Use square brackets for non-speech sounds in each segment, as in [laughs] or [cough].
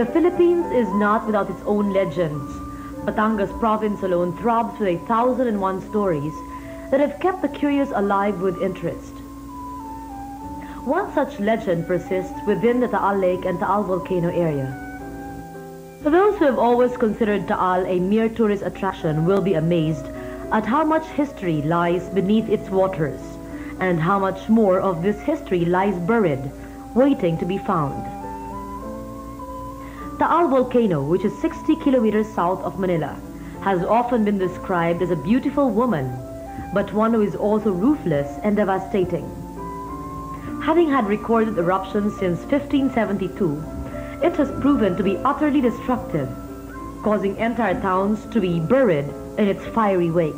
The Philippines is not without its own legends. Batangas province alone throbs with a thousand and one stories that have kept the curious alive with interest. One such legend persists within the Taal Lake and Taal volcano area. For those who have always considered Taal a mere tourist attraction will be amazed at how much history lies beneath its waters and how much more of this history lies buried, waiting to be found. Taal volcano, which is 60 kilometers south of Manila, has often been described as a beautiful woman, but one who is also ruthless and devastating. Having had recorded eruptions since 1572, it has proven to be utterly destructive, causing entire towns to be buried in its fiery wake.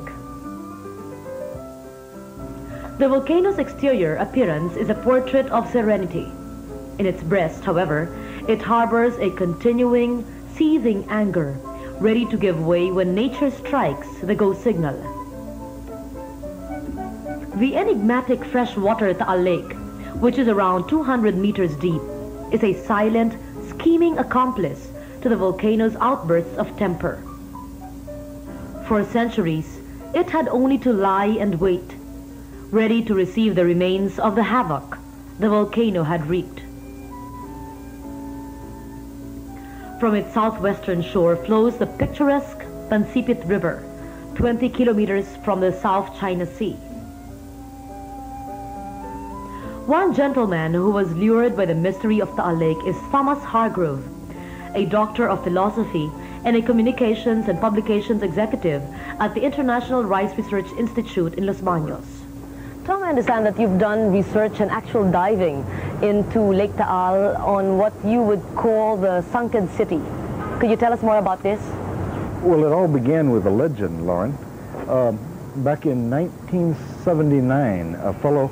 The volcano's exterior appearance is a portrait of serenity. In its breast, however, it harbors a continuing, seething anger, ready to give way when nature strikes the go signal. The enigmatic freshwater Taal Lake, which is around 200 meters deep, is a silent, scheming accomplice to the volcano's outbursts of temper. For centuries, it had only to lie and wait, ready to receive the remains of the havoc the volcano had wreaked. From its southwestern shore flows the picturesque Pansipit River, 20 kilometers from the South China Sea. One gentleman who was lured by the mystery of Taal Lake is Thomas Hargrove, a doctor of philosophy and a communications and publications executive at the International Rice Research Institute in Los Baños. Tom, I understand that you've done research and actual diving into Lake Taal on what you would call the sunken city. Could you tell us more about this? Well, it all began with a legend, Loren. Uh, back in 1979, a fellow,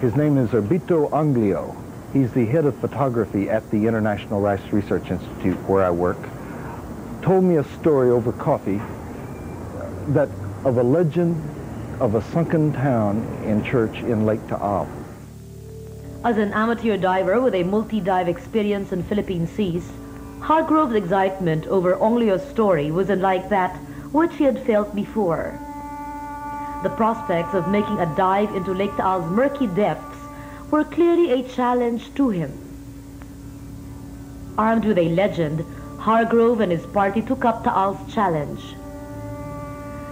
his name is Urbito Anglio. He's the head of photography at the International Rice Research Institute where I work. Told me a story over coffee that of a legend of a sunken town in church in Lake Taal. As an amateur diver with a multi-dive experience in Philippine seas, Hargrove's excitement over Onglio's story was unlike that which he had felt before. The prospects of making a dive into Lake Taal's murky depths were clearly a challenge to him. Armed with a legend, Hargrove and his party took up Taal's challenge.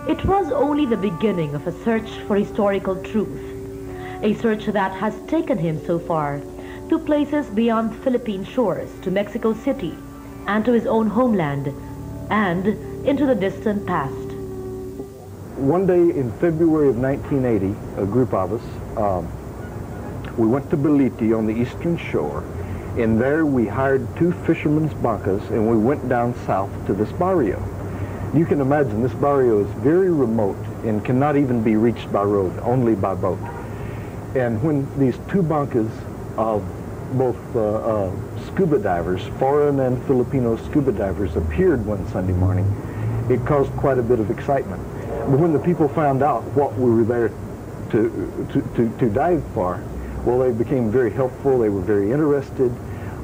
It was only the beginning of a search for historical truth, a search that has taken him so far to places beyond Philippine shores, to Mexico City, and to his own homeland, and into the distant past. One day in February of 1980, a group of us, um, we went to Balete on the eastern shore, and there we hired two fishermen's bancas, and we went down south to this barrio. You can imagine this barrio is very remote and cannot even be reached by road, only by boat. And when these two bancas of both uh, uh, scuba divers, foreign and Filipino scuba divers, appeared one Sunday morning, it caused quite a bit of excitement. But when the people found out what we were there to, to, to, to dive for, well, they became very helpful. They were very interested.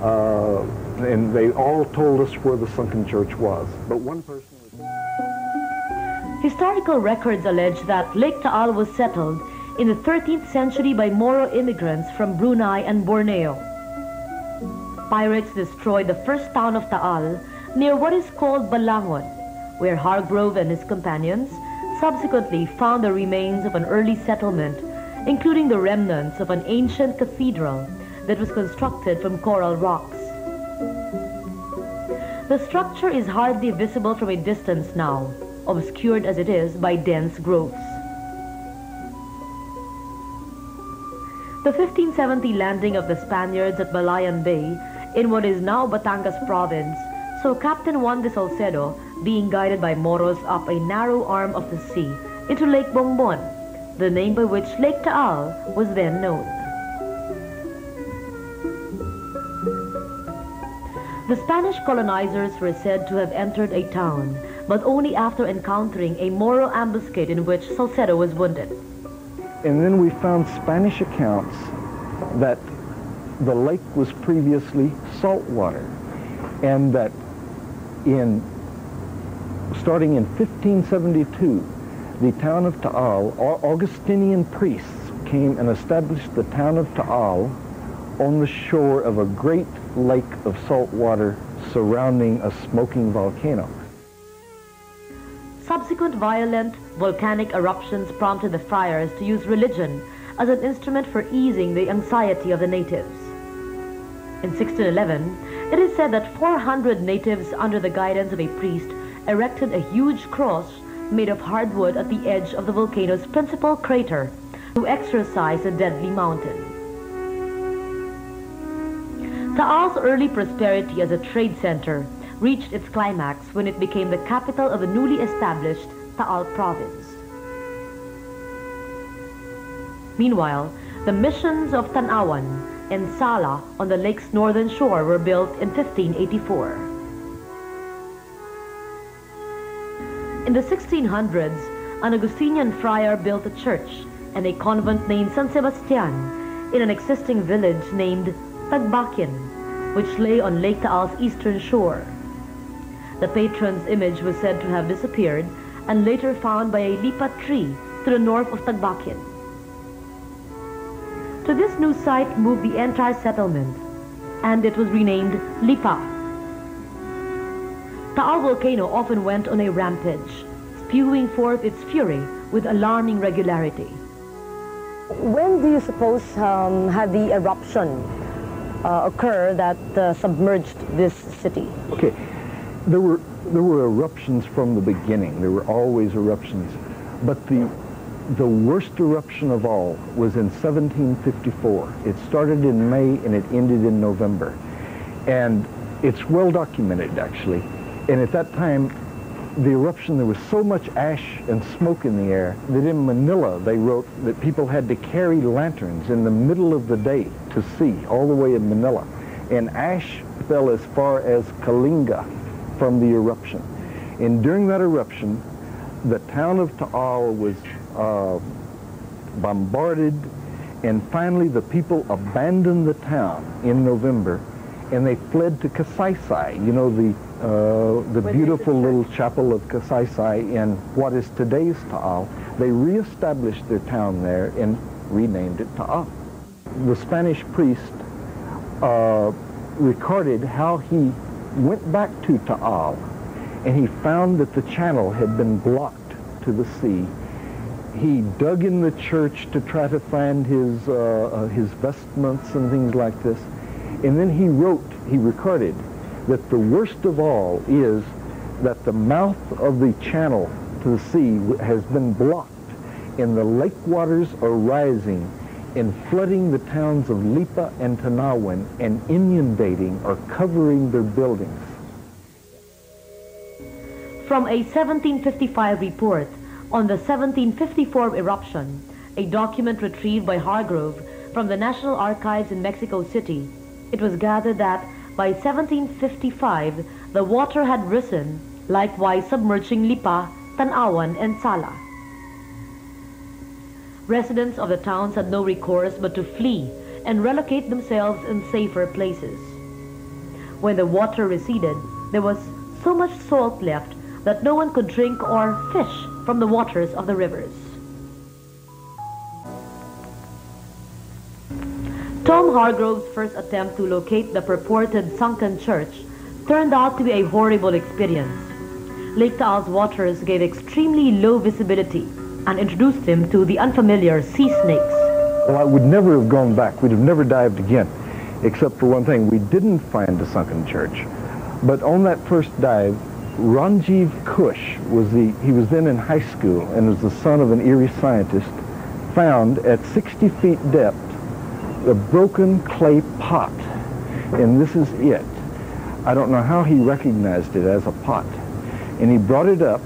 Uh, and they all told us where the sunken church was. But one person Was... Historical records allege that Lake Taal was settled in the 13th century by Moro immigrants from Brunei and Borneo. Pirates destroyed the first town of Taal near what is called Balangon, where Hargrove and his companions subsequently found the remains of an early settlement, including the remnants of an ancient cathedral that was constructed from coral rocks. The structure is hardly visible from a distance now, obscured as it is by dense growths. The 1570 landing of the Spaniards at Balayan Bay in what is now Batangas province saw Captain Juan de Salcedo being guided by Moros up a narrow arm of the sea into Lake Bombon, the name by which Lake Taal was then known. The Spanish colonizers were said to have entered a town but only after encountering a Moro ambuscade in which Salcedo was wounded. And then we found Spanish accounts that the lake was previously salt water. and that in starting in 1572, the town of Taal, Augustinian priests came and established the town of Taal on the shore of a great lake of salt water surrounding a smoking volcano. Subsequent violent volcanic eruptions prompted the friars to use religion as an instrument for easing the anxiety of the natives. In 1611, it is said that 400 natives under the guidance of a priest erected a huge cross made of hardwood at the edge of the volcano's principal crater to exorcise the deadly mountain. Taal's early prosperity as a trade center reached its climax when it became the capital of the newly established Taal province. Meanwhile, the missions of Tanauan and Sala on the lake's northern shore were built in 1584. In the 1600s, an Augustinian friar built a church and a convent named San Sebastian in an existing village named Tagbakin, which lay on Lake Taal's eastern shore. The patron's image was said to have disappeared and later found by a lipa tree to the north of Tagbakin. To this new site moved the entire settlement, and it was renamed Lipa. Taal volcano often went on a rampage, spewing forth its fury with alarming regularity. When do you suppose um, had the eruption uh, occur that uh, submerged this city? Okay, there were there were eruptions from the beginning. There were always eruptions, but the the worst eruption of all was in 1754. It started in May and it ended in November, and it's well documented actually. And at that time, the eruption, there was so much ash and smoke in the air that in Manila they wrote that people had to carry lanterns in the middle of the day to see all the way in Manila. And ash fell as far as Kalinga from the eruption. And during that eruption, the town of Taal was uh, bombarded and finally the people abandoned the town in November and they fled to Caysasay, you know, the uh, the beautiful little chapel of Caysasay in what is today's Taal. They reestablished their town there and renamed it Taal. The Spanish priest uh, recorded how he went back to Taal and he found that the channel had been blocked to the sea. He dug in the church to try to find his, uh, uh his vestments and things like this. And then he wrote, he recorded, that the worst of all is that the mouth of the channel to the sea has been blocked and the lake waters are rising and flooding the towns of Lipa and Tanauan and inundating or covering their buildings. From a 1755 report on the 1754 eruption, a document retrieved by Hargrove from the National Archives in Mexico City, it was gathered that by 1755, the water had risen, likewise submerging Lipa, Tanauan, and Sala. Residents of the towns had no recourse but to flee and relocate themselves in safer places. When the water receded, there was so much salt left that no one could drink or fish from the waters of the rivers. Tom Hargrove's first attempt to locate the purported sunken church turned out to be a horrible experience. Lake Taal's waters gave extremely low visibility and introduced him to the unfamiliar sea snakes. Well, I would never have gone back. We'd have never dived again, except for one thing. We didn't find the sunken church. But on that first dive, Ranjiv Khush was the, he was then in high school and was the son of an IRRI scientist, found at 60 feet depth a broken clay pot, and this is it. I don't know how he recognized it as a pot. And he brought it up,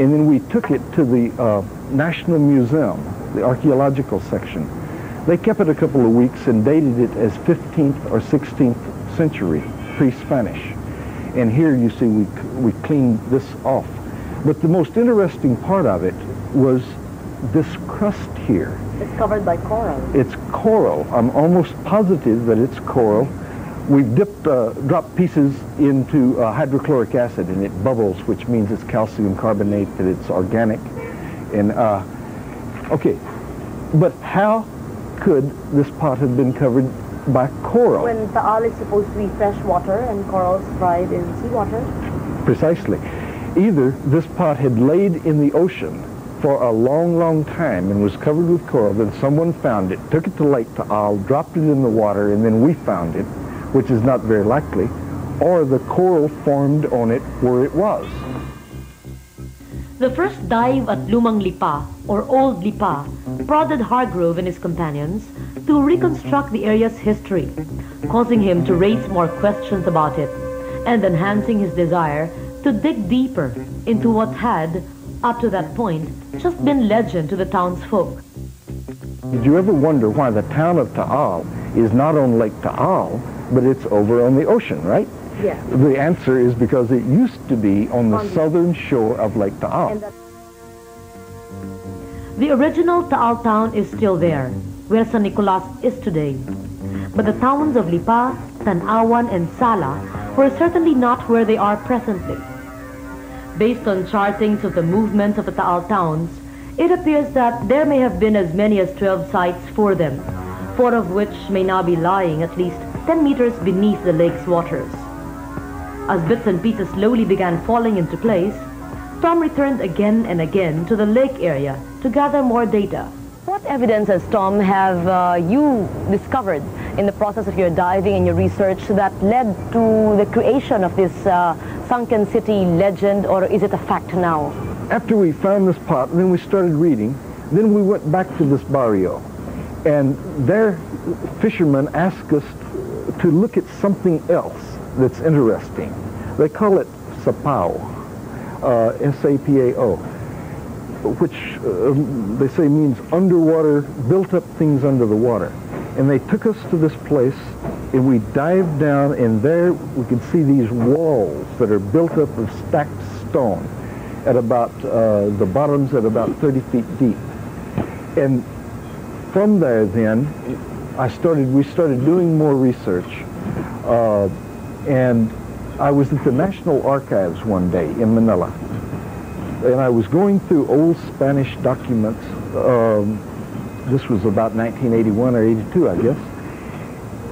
and then we took it to the uh, National Museum, the archaeological section. They kept it a couple of weeks and dated it as 15th or 16th century, pre-Spanish. And here you see we, we cleaned this off. But the most interesting part of it was this crust here. It's covered by coral. It's coral. I'm almost positive that it's coral. we've dipped, uh, dropped pieces into uh, hydrochloric acid and it bubbles, which means it's calcium carbonate, that it's organic. And, uh, okay, but how could this pot have been covered by coral? When Taal is supposed to be fresh water and corals thrive in seawater? Precisely. Either this pot had laid in the ocean for a long, long time and was covered with coral, then someone found it, took it to Lake Taal, dropped it in the water, and then we found it, which is not very likely, or the coral formed on it where it was. The first dive at Lumang Lipa, or Old Lipa, prodded Hargrove and his companions to reconstruct the area's history, causing him to raise more questions about it, and enhancing his desire to dig deeper into what had, up to that point, just been legend to the townsfolk. Did you ever wonder why the town of Taal is not on Lake Taal, but it's over on the ocean, right? Yes. The answer is because it used to be on the On the- southern shore of Lake Taal. The original Taal town is still there, where San Nicolas is today. But the towns of Lipa, Tanauan, and Sala were certainly not where they are presently. Based on chartings of the movements of the Taal towns, it appears that there may have been as many as 12 sites for them, four of which may now be lying at least 10 meters beneath the lake's waters. As bits and pieces slowly began falling into place, Tom returned again and again to the lake area to gather more data. What evidences, Tom, have uh, you discovered in the process of your diving and your research that led to the creation of this uh, sunken city legend, or is it a fact now? After we found this pot, then we started reading, then we went back to this barrio. And there, fishermen asked us to look at something else that's interesting. They call it sapao, uh, S-A-P-A-O, which uh, they say means underwater, built up things under the water. And they took us to this place, and we dived down, and there we could see these walls that are built up of stacked stone at about, uh, the bottoms at about 30 feet deep. And from there then, I started, we started doing more research. Uh, and I was at the National Archives one day in Manila. And I was going through old Spanish documents. Um, this was about 1981 or 82, I guess.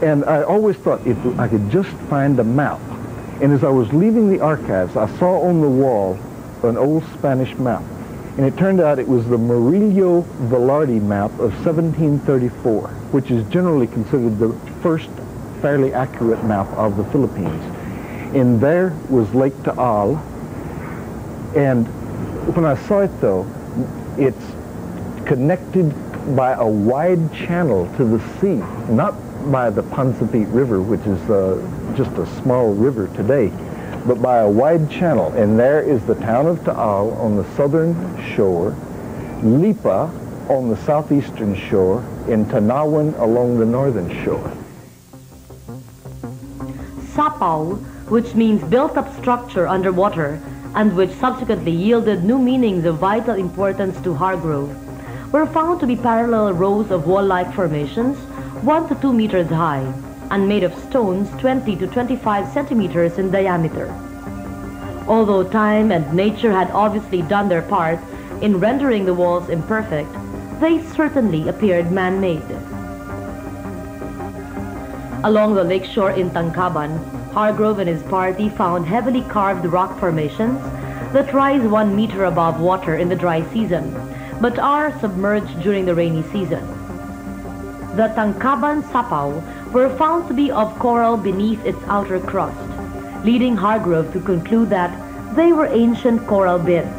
And I always thought if I could just find a map. And as I was leaving the archives, I saw on the wall an old Spanish map. And it turned out it was the Murillo Velarde map of 1734, which is generally considered the first fairly accurate map of the Philippines. And there was Lake Taal. And when I saw it though, it's connected by a wide channel to the sea, not by the Pansipit River, which is uh, just a small river today, but by a wide channel. And there is the town of Taal on the southern shore, Lipa on the southeastern shore, and Tanauan along the northern shore. Sapao, which means built-up structure underwater, and which subsequently yielded new meanings of vital importance to Hargrove, were found to be parallel rows of wall-like formations, 1 to 2 meters high, and made of stones 20 to 25 centimeters in diameter. Although time and nature had obviously done their part in rendering the walls imperfect, they certainly appeared man-made. Along the lakeshore in Tangkaban, Hargrove and his party found heavily carved rock formations that rise one meter above water in the dry season, but are submerged during the rainy season. The Tangkaban sapao were found to be of coral beneath its outer crust, leading Hargrove to conclude that they were ancient coral beds.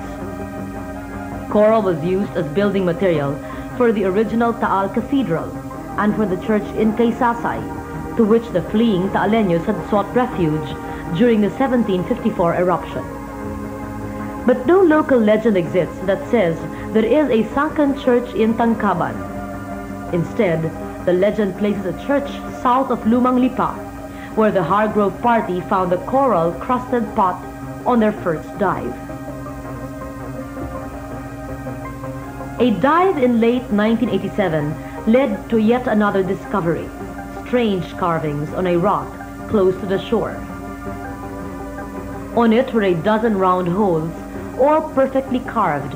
Coral was used as building material for the original Taal Cathedral and for the church in Caysasay, to which the fleeing Taaleños had sought refuge during the 1754 eruption. But no local legend exists that says there is a sunken church in Tangkaban. Instead, the legend places a church south of Lumang Lipa, where the Hargrove party found a coral-crusted pot on their first dive. A dive in late 1987 led to yet another discovery, strange carvings on a rock close to the shore. On it were a dozen round holes, all perfectly carved.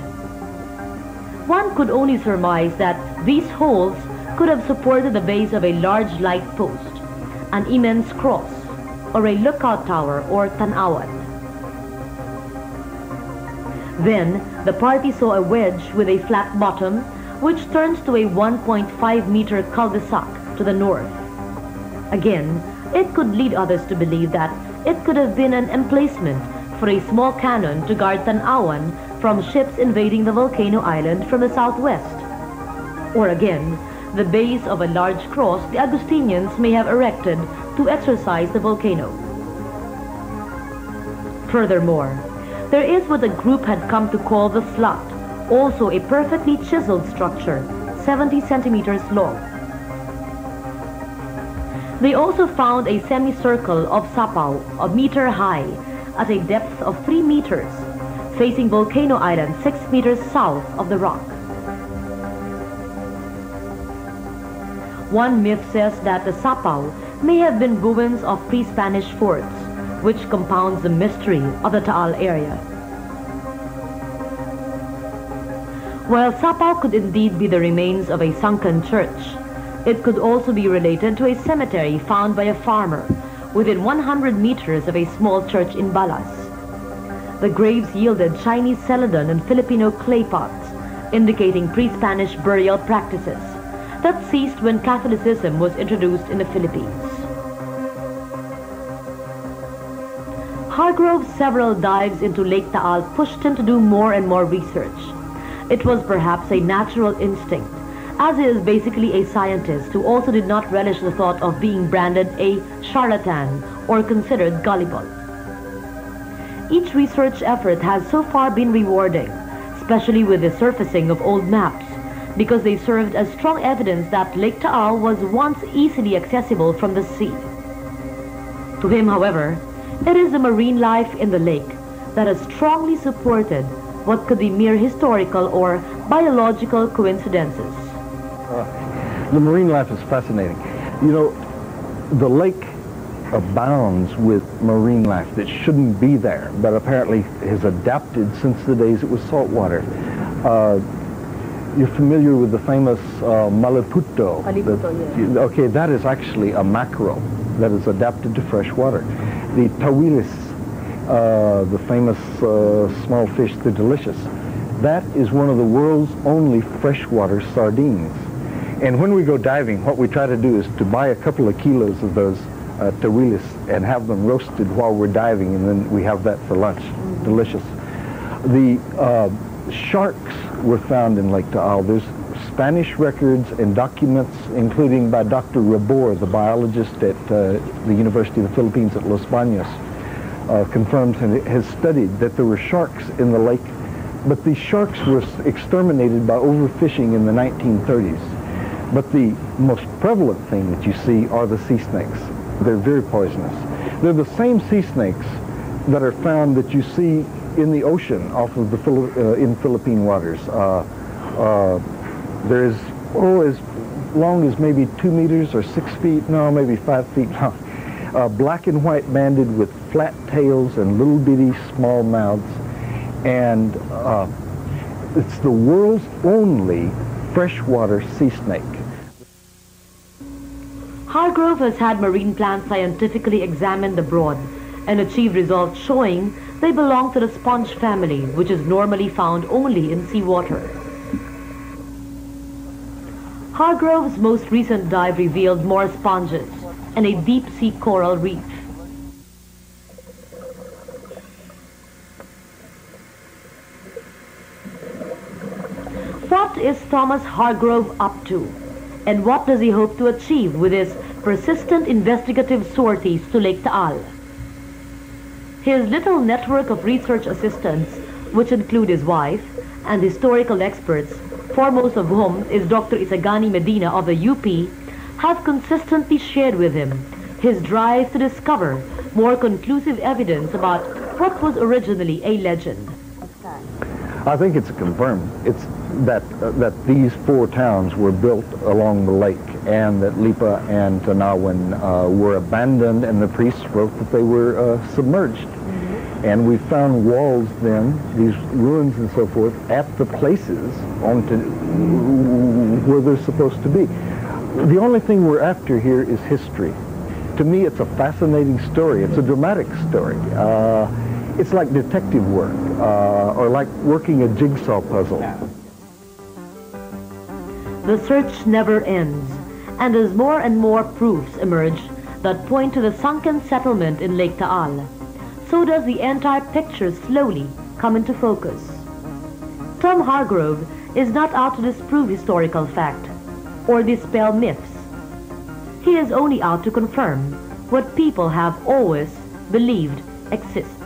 One could only surmise that these holes could have supported the base of a large light post, an immense cross, or a lookout tower or tanawat. Then, the party saw a wedge with a flat bottom, which turns to a 1.5 meter cul-de-sac to the north. Again, it could lead others to believe that it could have been an emplacement for a small cannon to guard Tanauan from ships invading the volcano island from the southwest. Or again, the base of a large cross the Augustinians may have erected to exorcise the volcano. Furthermore, there is what the group had come to call the slot, also a perfectly chiseled structure, 70 centimeters long. They also found a semicircle of sapau, a meter high, at a depth of 3 meters, facing Volcano Island 6 meters south of the rock. One myth says that the sapau may have been ruins of pre-Spanish forts, which compounds the mystery of the Taal area. While Sapau could indeed be the remains of a sunken church, it could also be related to a cemetery found by a farmer within 100 meters of a small church in Balas. The graves yielded Chinese celadon and Filipino clay pots, indicating pre-Spanish burial practices that ceased when Catholicism was introduced in the Philippines. Hargrove's several dives into Lake Taal pushed him to do more and more research. It was perhaps a natural instinct, as is basically a scientist who also did not relish the thought of being branded a charlatan or considered gullible. Each research effort has so far been rewarding, especially with the surfacing of old maps, because they served as strong evidence that Lake Taal was once easily accessible from the sea. To him, however, it is the marine life in the lake that has strongly supported what could be mere historical or biological coincidences. The marine life is fascinating. You know, the lake abounds with marine life that shouldn't be there, but apparently has adapted since the days it was saltwater. Uh, you're familiar with the famous uh, Maliputo. Maliputo, yes. Okay, that is actually a mackerel that is adapted to fresh water. The tawilis, uh, the famous uh, small fish, the delicious, that is one of the world's only freshwater sardines. And when we go diving, what we try to do is to buy a couple of kilos of those uh, tawilis and have them roasted while we're diving, and then we have that for lunch. Mm -hmm. Delicious. The uh, sharks were found in Lake Taal. There's Spanish records and documents, including by Dr. Rabor, the biologist at uh, the University of the Philippines at Los Baños, uh, confirms and has studied that there were sharks in the lake, but these sharks were exterminated by overfishing in the 1930s. But the most prevalent thing that you see are the sea snakes. They're very poisonous. They're the same sea snakes that are found that you see in the ocean off of the uh, in Philippine waters. Uh, uh, there is oh as long as maybe two meters or six feet, no, maybe five feet [laughs] long. Black and white banded with flat tails and little bitty small mouths. And uh, it's the world's only freshwater sea snake. Hargrove has had marine plants scientifically examined abroad and achieved results showing they belong to the sponge family, which is normally found only in seawater. Hargrove's most recent dive revealed more sponges and a deep-sea coral reef. What is Thomas Hargrove up to? And what does he hope to achieve with his persistent investigative sorties to Lake Taal? His little network of research assistants, which include his wife and historical experts, foremost of whom is Dr. Isagani Medina of the UP, have consistently shared with him his drive to discover more conclusive evidence about what was originally a legend. I think it's confirmed. It's that uh, that these four towns were built along the lake, and that Lipa and Tanawin uh, were abandoned, and the priests wrote that they were uh, submerged. And we found walls then, these ruins and so forth, at the places on to where they're supposed to be. The only thing we're after here is history. To me, it's a fascinating story. It's a dramatic story. Uh, it's like detective work, uh, or like working a jigsaw puzzle. The search never ends, and as more and more proofs emerge that point to the sunken settlement in Lake Taal, so does the entire picture slowly come into focus. Tom Hargrove is not out to disprove historical fact or dispel myths. He is only out to confirm what people have always believed exists.